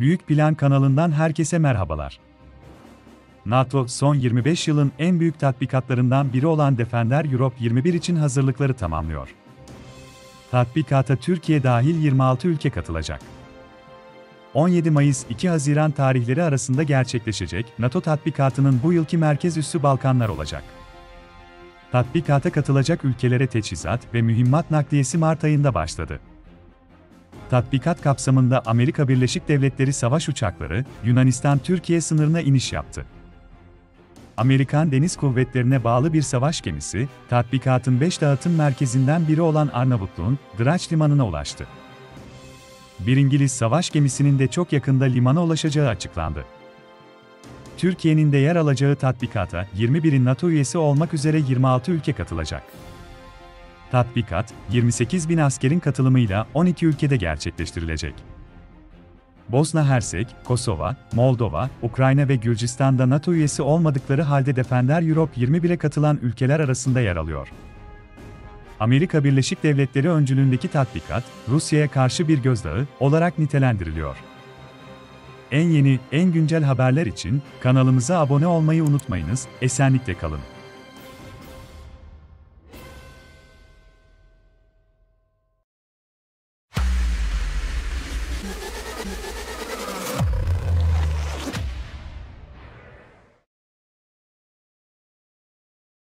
Büyük Plan kanalından herkese merhabalar. NATO, son 25 yılın en büyük tatbikatlarından biri olan Defender Europe 21 için hazırlıkları tamamlıyor. Tatbikata Türkiye dahil 26 ülke katılacak. 17 Mayıs 2 Haziran tarihleri arasında gerçekleşecek NATO tatbikatının bu yılki merkez üssü Balkanlar olacak. Tatbikata katılacak ülkelere teçhizat ve mühimmat nakliyesi Mart ayında başladı. Tatbikat kapsamında Amerika Birleşik Devletleri savaş uçakları, Yunanistan-Türkiye sınırına iniş yaptı. Amerikan Deniz Kuvvetlerine bağlı bir savaş gemisi, tatbikatın 5 dağıtım merkezinden biri olan Arnavutluğun Draç Limanı'na ulaştı. Bir İngiliz savaş gemisinin de çok yakında limana ulaşacağı açıklandı. Türkiye'nin de yer alacağı tatbikata 21'in NATO üyesi olmak üzere 26 ülke katılacak. Tatbikat, 28 bin askerin katılımıyla 12 ülkede gerçekleştirilecek. Bosna Hersek, Kosova, Moldova, Ukrayna ve Gürcistan'da NATO üyesi olmadıkları halde Defender Europe 21'e katılan ülkeler arasında yer alıyor. Amerika Birleşik Devletleri öncülüğündeki tatbikat, Rusya'ya karşı bir gözdağı olarak nitelendiriliyor. En yeni, en güncel haberler için kanalımıza abone olmayı unutmayınız, esenlikle kalın.